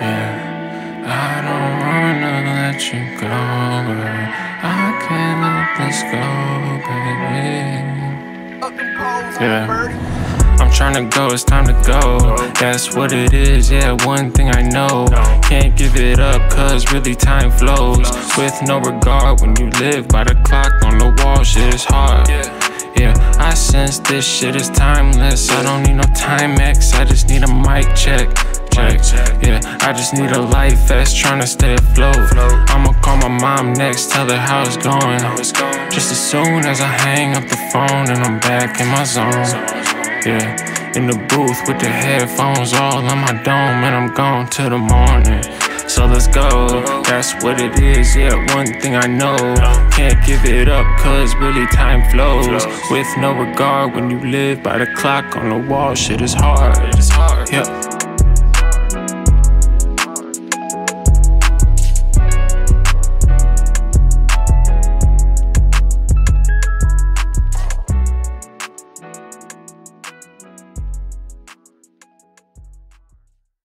Yeah, I don't wanna let you go, but I can't let this go, baby. Yeah. I'm trying to go, it's time to go. That's what it is, yeah, one thing I know. Can't give it up, cause really time flows. With no regard when you live by the clock on the wall, shit is hard. This shit is timeless. I don't need no Timex, I just need a mic check. Check. Yeah, I just need a life vest, trying to stay afloat. I'ma call my mom next, tell her how it's going. Just as soon as I hang up the phone and I'm back in my zone. Yeah, in the booth with the headphones all on my dome, and I'm gone till the morning. So let's go, that's what it is, yeah, one thing I know. Can't give it up, cause really time flows. With no regard when you live by the clock on the wall, shit is hard, yep